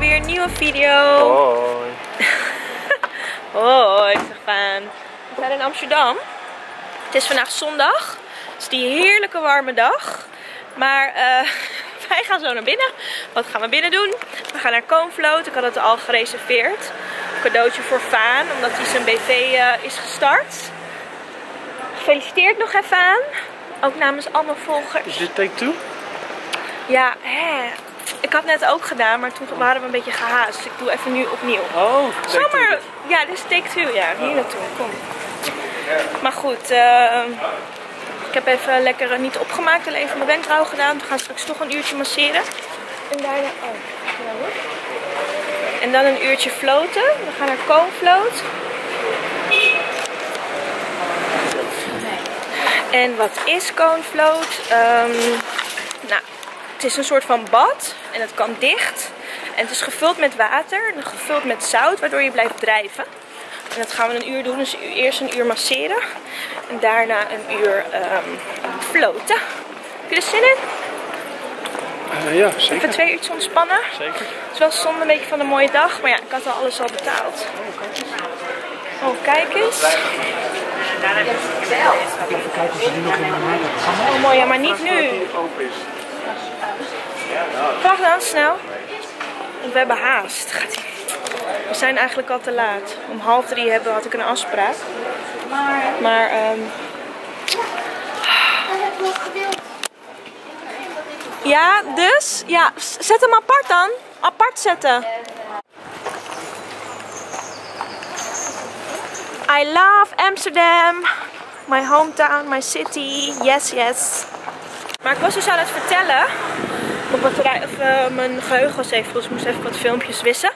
weer een nieuwe video. Hoi. Hoi, Stefan. We zijn in Amsterdam. Het is vandaag zondag. Het is die heerlijke warme dag. Maar eh, wij gaan zo naar binnen. Wat gaan we binnen doen? We gaan naar Koonvloot. Ik had het al gereserveerd. Een cadeautje voor Vaan, omdat hij zijn BV eh, is gestart. Gefeliciteerd nog even aan. Ook namens al mijn volgers. Is dit take two? Ja, hè. Ik had net ook gedaan, maar toen waren we een beetje gehaast. Dus ik doe even nu opnieuw. Oh. Zomaar, ja, dit is take two, ja, hier naartoe, kom. Maar goed, eh, ik heb even lekker eh, niet opgemaakt, alleen even mijn wenkbrauw gedaan. We gaan straks toch een uurtje masseren. En daarna, oh, ja hoor. En dan een uurtje floten. We gaan naar Koonvloot. En wat is Koonvloot? Ehm, nou, het is een soort van bad en het kan dicht. En het is gevuld met water en gevuld met zout, waardoor je blijft drijven. En dat gaan we een uur doen. Dus eerst een uur masseren en daarna een uur ehm, floten. Heb je er zin in? Eh, ja, Even zeker. twee uurtjes ontspannen. Zeker. Het is wel zonde een beetje van een mooie dag, maar ja, ik had al alles al betaald. Oh, kijk eens. Even kijken of ze die nog in de hebben. Oh, mooi, ja, maar niet nu. Vraag dan, snel. Want we hebben haast. We zijn eigenlijk al te laat. Om half drie hebben, had ik een afspraak. Maar, ehm ja, dus, ja, zet hem apart dan. Apart zetten. I love Amsterdam. My hometown, my city. Yes, yes. Maar ik was dus aan het vertellen. Mijn, batterij, of, eh, mijn geheugen was even, dus ik moest even wat filmpjes wissen.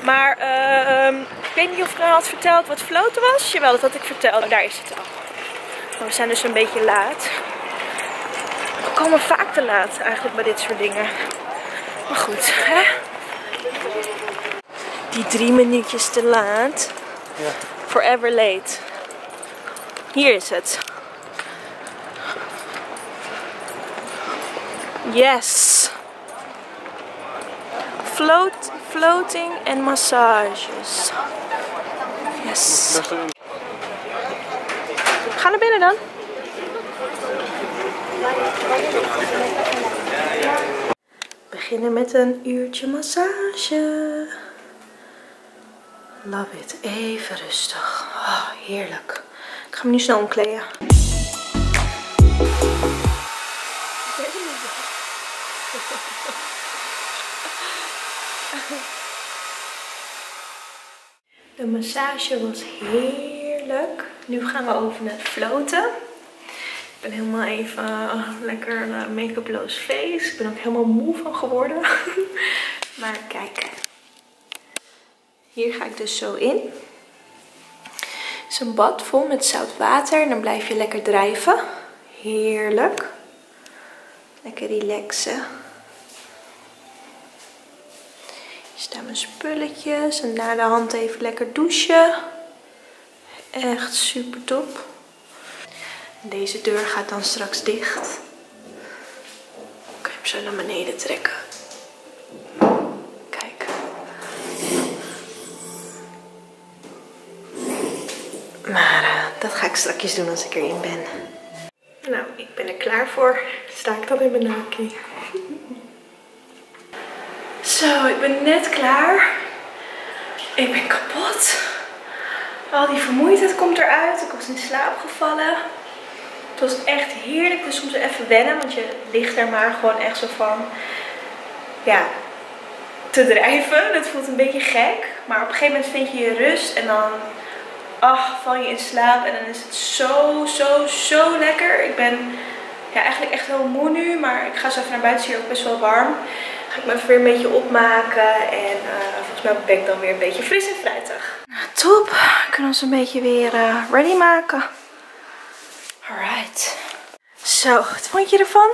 Maar ehm, ik weet niet of ik nou had verteld wat floten was. Jawel, dat had ik verteld. Oh, daar is het al. Maar we zijn dus een beetje laat. We komen vaak te laat eigenlijk bij dit soort dingen. Maar goed, hè? Die drie minuutjes te laat. Ja. Forever late. Hier is het. Yes. Float, floating en massages. Yes. Ga naar binnen dan. Beginnen met een uurtje massage. Love it. Even rustig. Oh, heerlijk. Ik ga me nu snel omkleden. De massage was heerlijk. Nu gaan we over naar het floten. Ik ben helemaal even eh, lekker uh, make-uploos face. Ik ben ook helemaal moe van geworden. maar kijk. Hier ga ik dus zo in. Het is een bad vol met zout water. En dan blijf je lekker drijven. Heerlijk. Lekker relaxen. Hier mijn spulletjes. En na de hand even lekker douchen. Echt super top. Deze deur gaat dan straks dicht. Ik kan hem zo naar beneden trekken. Kijk. Maar eh, dat ga ik straks doen als ik erin ben. Nou, ik ben er klaar voor. Sta ik dan in mijn naki. Zo, ik ben net klaar. Ik ben kapot. Al die vermoeidheid komt eruit. Ik was in slaap gevallen. Het was echt heerlijk. Is soms even wennen, want je ligt er maar gewoon echt zo van, ja, te drijven. Dat voelt een beetje gek. Maar op een gegeven moment vind je je rust en dan, ach, val je in slaap. En dan is het zo, zo, zo lekker. Ik ben ja, eigenlijk echt heel moe nu, maar ik ga zo even naar buiten. Het is hier ook best wel warm. Ga ik me even weer een beetje opmaken. En eh, volgens mij ben ik dan weer een beetje fris en fruitig. Nou, top. We kunnen ons een beetje weer eh, ready maken. Alright. Zo, wat vond je ervan?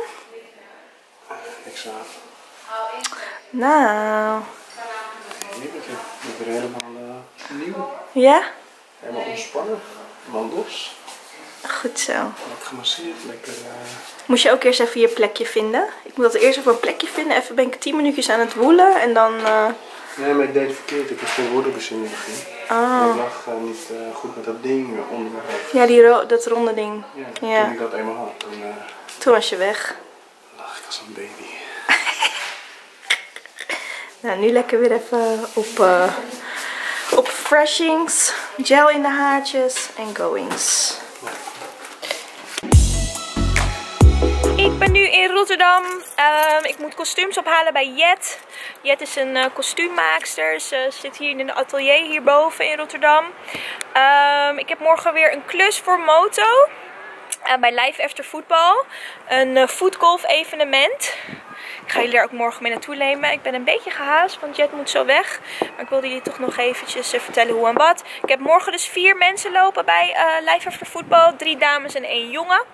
Niks aan. Nou. Ik ben weer helemaal eh, nieuw. ja? Helemaal ontspannen. Helemaal los. Goed zo. Lekker gemasseerd, lekker... eh, Moet je ook eerst even je plekje vinden. Ik moet dat eerst even een plekje vinden. Even ben ik 10 minuutjes aan het woelen en dan... eh, Nee, maar ik deed het verkeerd. Ik heb geen woordenbezinniging. Ah. Ik lag eh, niet goed met dat ding onder mijn hoofd. Ja, die ro- dat ronde ding. Ja, Ja. toen ik dat eenmaal had, toen Toen was je weg. lag ik als een baby. Nou, nu lekker weer even op, op freshings. Gel in de haartjes en goings. Nu in Rotterdam. Ehm, ik moet kostuums ophalen bij Jet. Jet is een eh, kostuummaakster. Ze zit hier in een atelier hierboven in Rotterdam. Ehm, ik heb morgen weer een klus voor Moto. eh, bij Live After Football. Een uh, evenement. Ik ga jullie daar ook morgen mee naartoe nemen. Ik ben een beetje gehaast, want Jet moet zo weg. Maar ik wilde jullie toch nog eventjes vertellen hoe en wat. Ik heb morgen dus vier mensen lopen bij Live After Football. Drie dames en één jongen.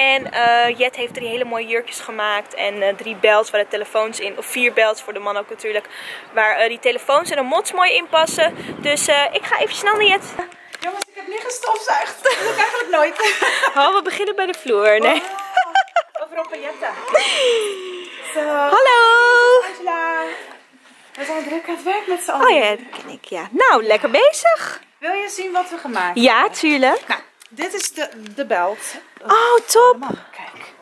En eh, Jet heeft drie hele mooie jurkjes gemaakt. En eh, drie belts waar de telefoons in. Of vier belts voor de man ook natuurlijk. Waar eh, die telefoons en de mods mooi in passen. Dus ik ga even snel naar Jet. Jongens, ik heb niet gestofzuigd. Dat doe ik eigenlijk nooit. Oh, we beginnen bij de vloer. Nee. Overal pailletten. Zo, Hallo! Angela. We zijn druk aan het werk met z'n allen. Oh ja, dat ken ik, ja. Nou, lekker bezig. Wil je zien wat we gemaakt hebben? Ja, tuurlijk. Nou, dit is de, de belt. Oh, top. Kijk.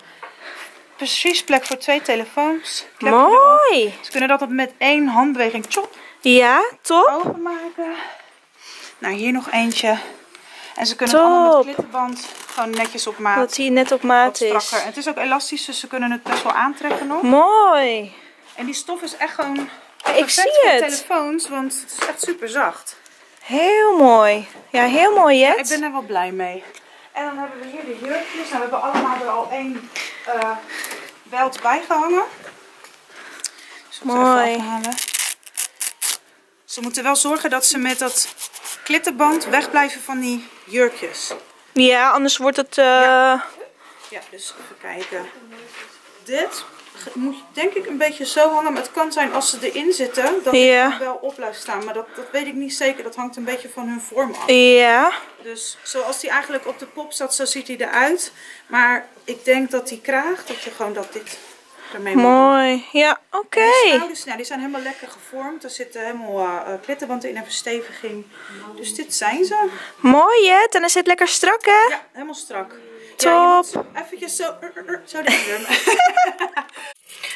Precies plek voor twee telefoons. Erop. Mooi. Ze kunnen dat op met één handbeweging chop Ja, top. openmaken. Nou, hier nog eentje. En ze kunnen Top. het allemaal met klittenband gewoon netjes op maat. Dat hij net op maat is. En het is ook elastisch, dus ze kunnen het best wel aantrekken nog. Mooi. En die stof is echt gewoon ik zie het. telefoons, want het is echt super zacht. Heel mooi. Ja, heel mooi, Jet. Ik ben er wel blij mee. En dan hebben we hier de jurkjes. Nou, we hebben allemaal er al één eh belt bij gehangen. Dus we moeten Mooi. even. Ze moeten wel zorgen dat ze met dat klittenband wegblijven van die jurkjes. Ja, anders wordt het... eh, Ja, dus even kijken. Dit moet je denk ik een beetje zo hangen. Maar het kan zijn als ze erin zitten dat Ja. het wel op blijft staan. Maar dat, dat weet ik niet zeker. Dat hangt een beetje van hun vorm af. Ja. Dus zoals die eigenlijk op de pop staat, zo ziet hij eruit. Maar ik denk dat die kraag, dat je gewoon dat dit ermee moet doen. Mooi. Ja, oké. Die schouders, nou, die zijn helemaal lekker gevormd. Er zitten helemaal eh eh, klittenband in en versteviging. Dus dit zijn ze. Mooi, Jet. En hij zit lekker strak, hè? Ja, helemaal strak. Top. Ja, eventjes zo, uh, uh, uh, zo doen.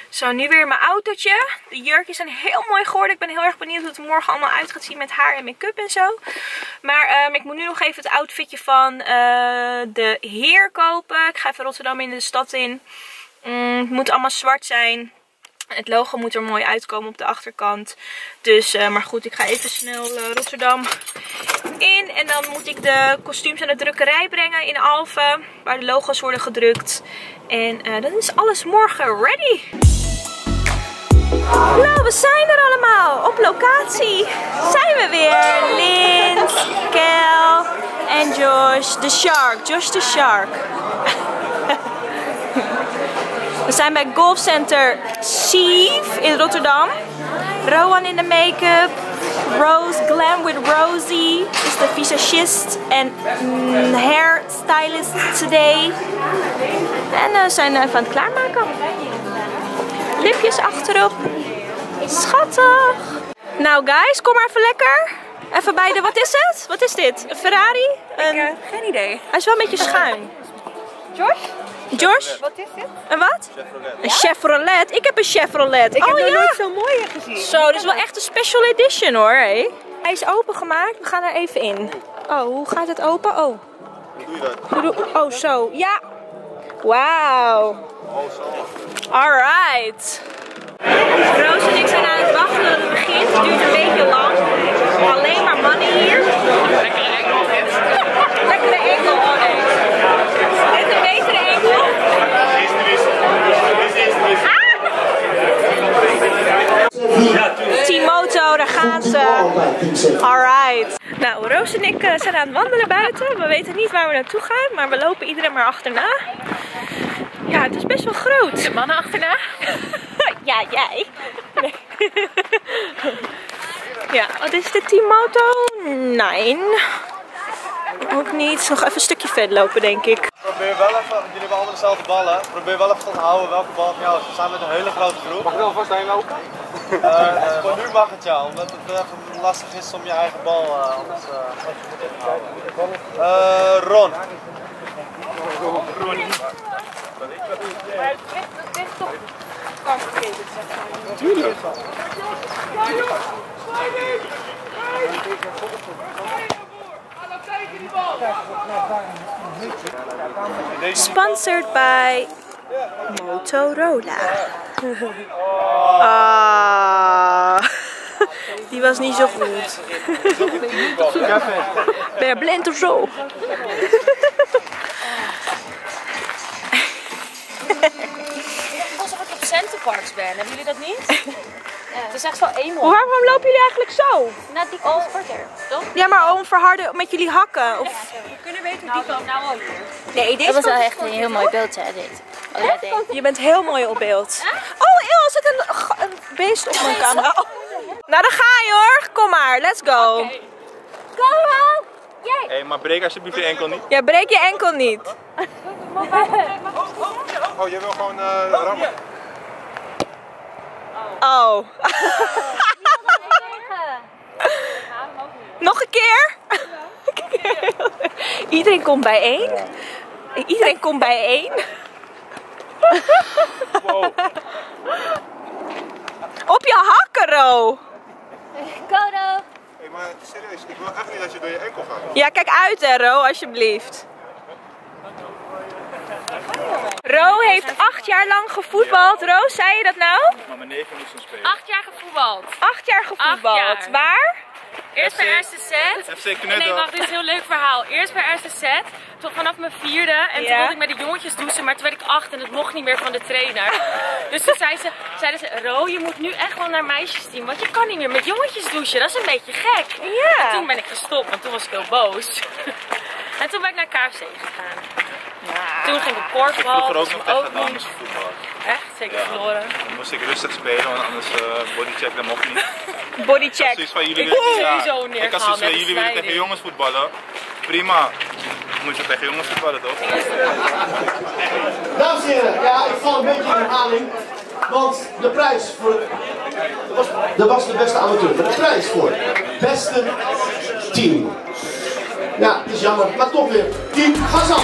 Zo, nu weer mijn autootje. De jurkjes zijn heel mooi geworden. Ik ben heel erg benieuwd hoe het er morgen allemaal uit gaat zien met haar en make-up en zo. Maar ehm, ik moet nu nog even het outfitje van eh, de heer kopen. Ik ga even Rotterdam in de stad in. Mm, het moet allemaal zwart zijn. Het logo moet er mooi uitkomen op de achterkant. Dus, eh, maar goed, ik ga even snel eh, Rotterdam in. En dan moet ik de kostuums aan de drukkerij brengen in Alphen. Waar de logo's worden gedrukt. En eh, dan is alles morgen ready. Nou, we zijn er allemaal. Op locatie zijn we weer. Lins, Kel en Josh. De Shark. Josh de Shark. We zijn bij Golf Center Chief in Rotterdam. Rowan in de make-up. Rose Glam with Rosie is de visagist en mm, hairstylist today. En eh, we zijn even aan het klaarmaken. Lipjes achterop. Schattig. Nou guys, kom maar even lekker. Even bij de, wat is het? Wat is dit? Een Ferrari? Een, geen idee. hij is wel een beetje schuin. Josh, Josh? wat is dit? Een wat? Een Chevrolet. Ik heb een Chevrolet. Ik oh heb nog ja? nooit zo'n mooie gezien. Zo, dit is wel echt een special edition hoor. hé. Hij is opengemaakt. We gaan er even in. Oh, hoe gaat het open? Oh. Hoe doe je dat? Oh, zo. Ja. Wauw. Alright. Roos en ik zijn aan het wachten dat het begint. Het duurt een beetje lang. Alleen maar mannen hier. Lekkere enkel. Lekkere enkel, oh nee. Dit een betere enkel. Timoto, ze. Alright. Nou, Roos en ik eh, zijn aan het wandelen buiten. We weten niet waar we naartoe gaan, maar we lopen iedereen maar achterna. Ja, het is best wel groot. De mannen achterna? ja, jij. Nee. ja, wat is de Timoto? 9. Ook niet. Nog even een stukje verder lopen, denk ik. Probeer wel even, want jullie hebben allemaal dezelfde ballen. Probeer wel even te onthouden welke bal van jou is. We staan met een hele grote groep. Mag ik wel vast heen lopen? Eh, voor nu mag het ja, omdat het lastig is om je eigen bal eh, anders eh, te houden. Eh, Ron. Sponsored by Motorola. Ah, die was niet zo goed. Ben je blind of zo? Alsof ik op Centerparks ben, hebben jullie dat niet? Het is echt zo eenmaal. Waarom lopen jullie eigenlijk zo? Na die kant sporter, toch? Ja, maar om verharden met jullie hakken. Of... We kunnen weten wie kan nou al hier. Nee, deze Dat was wel kant echt een heel mooi beeld, hè, dit. Oh. Je bent heel mooi op beeld. Oh, eeuw, er zit een, een beest op mijn camera. Oh. Nou, dan ga je hoor. Kom maar, let's go. Go, Ron! Yay! Hé, maar breek alsjeblieft je enkel niet. Ja, breek je enkel niet. Oh, je wil gewoon uh, rammen. Oh. Nog een keer? Iedereen komt bijeen. Iedereen komt bijeen. Op je hakken, Ro. Ro! Hé, maar serieus, ik wil echt niet dat je door je enkel gaat. Ja, kijk uit hè, Ro, alsjeblieft. Ro heeft acht jaar lang gevoetbald. Ro, zei je dat nou? Maar mijn neef moest hem spelen. Acht jaar gevoetbald. Acht jaar gevoetbald. jaar. Waar? Eerst bij eerste set. FC Nee, wacht, dit is een heel leuk verhaal. Eerst bij eerste set, tot vanaf mijn vierde. En toen wilde ik met de jongetjes douchen, maar toen werd ik acht en het mocht niet meer van de trainer. Dus toen zei ze, zeiden ze, Ro, je moet nu echt wel naar meisjesteam, want je kan niet meer met jongetjes douchen. Dat is een beetje gek. Ja. En toen ben ik gestopt, want toen was ik heel boos. En toen ben ik naar KFC gegaan. Toen ging ik korfbal. Vroeger ook toen nog tegen ook niet. damesvoetbal. Echt, zeker verloren. Dan moest ik rustig spelen, want anders uh, bodycheck dat mocht niet. Bodycheck. Zoiets van jullie Ik willen ja, Ik had zoiets van jullie willen tegen jongens voetballen. Prima. Dan moet je tegen jongens voetballen toch? Dames en heren, ja, ik val een beetje in herhaling. Want de prijs voor. Dat was, dat was de beste amateur. Maar de prijs voor beste team. Ja, het is jammer, maar toch weer. Team Gazan.